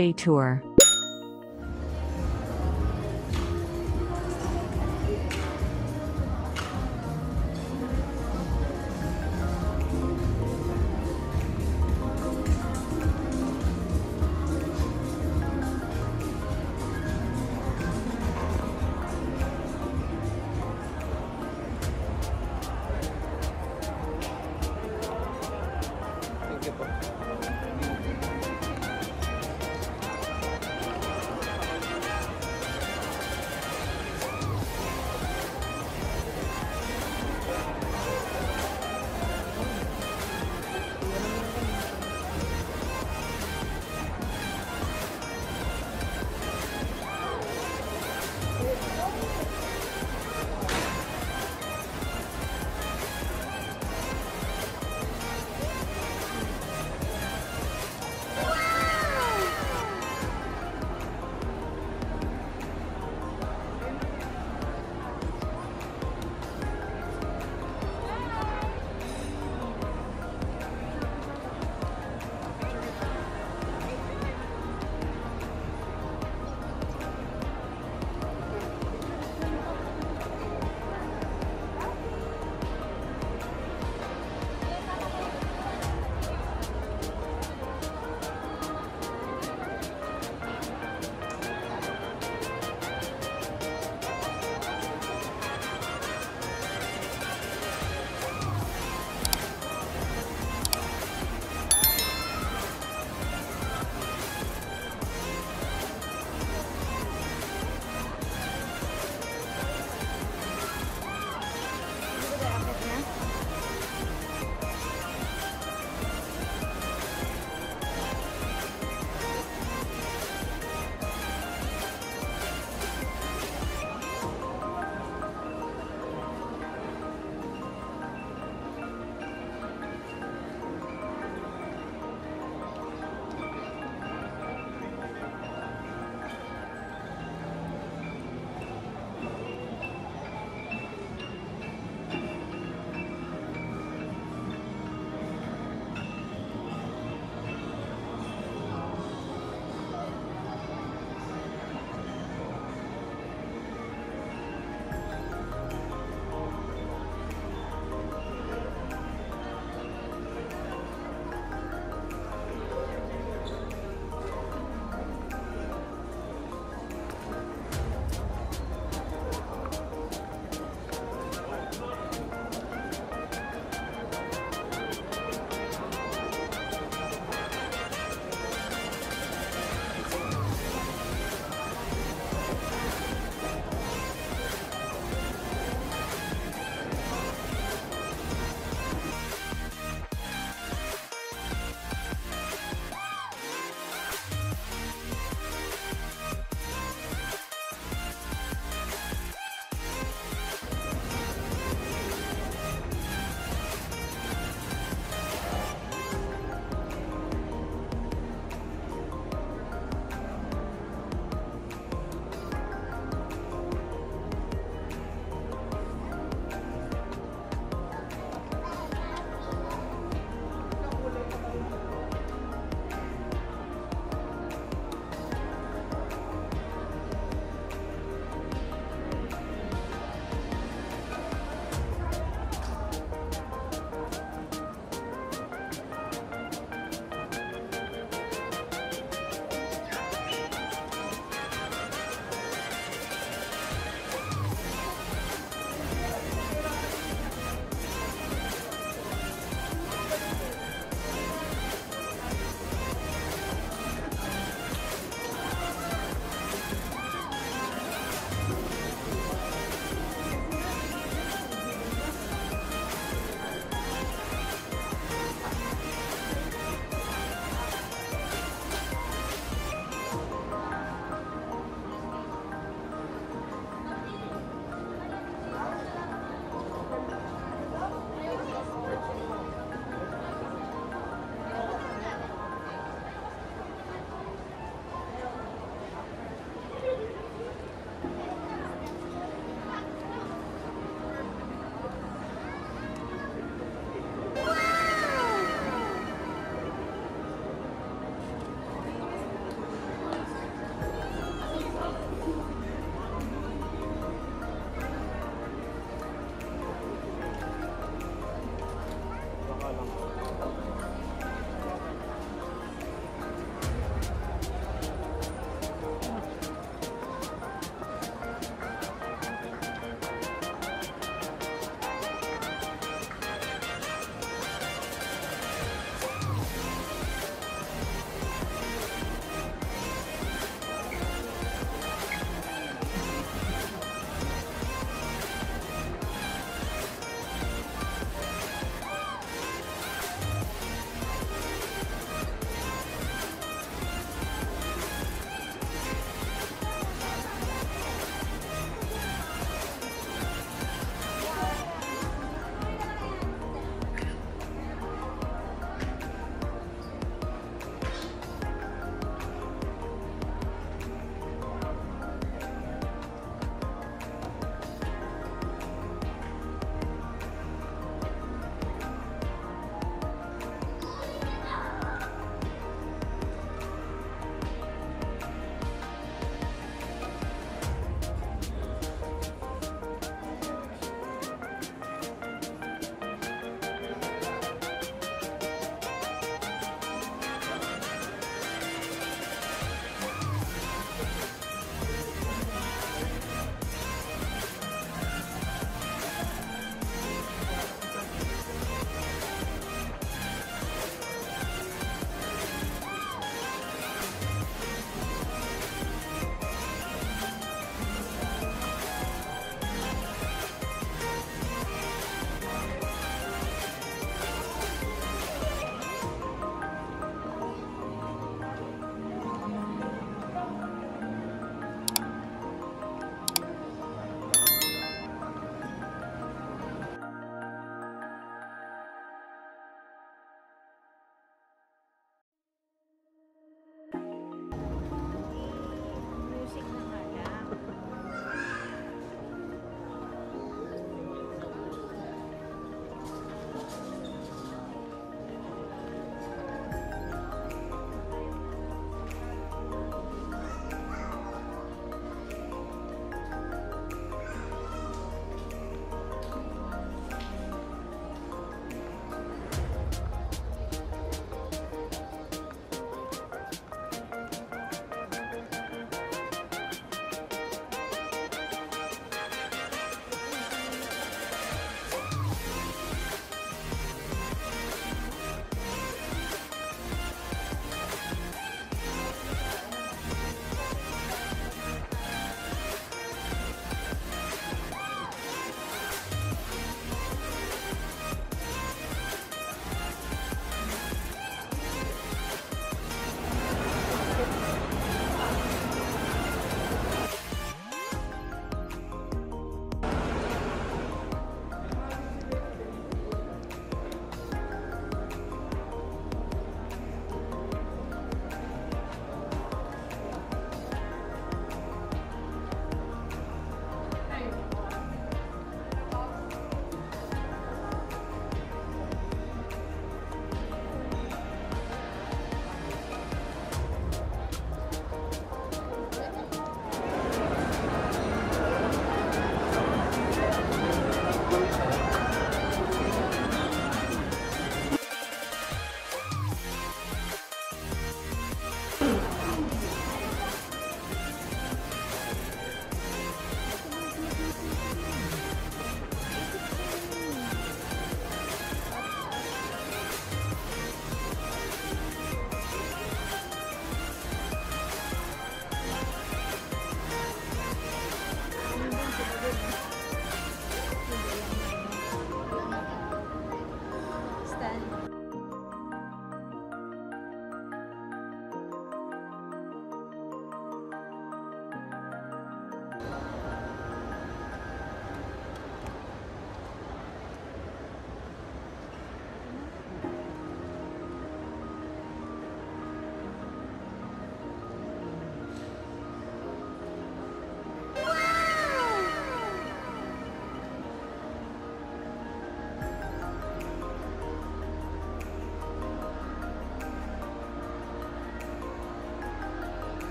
day tour.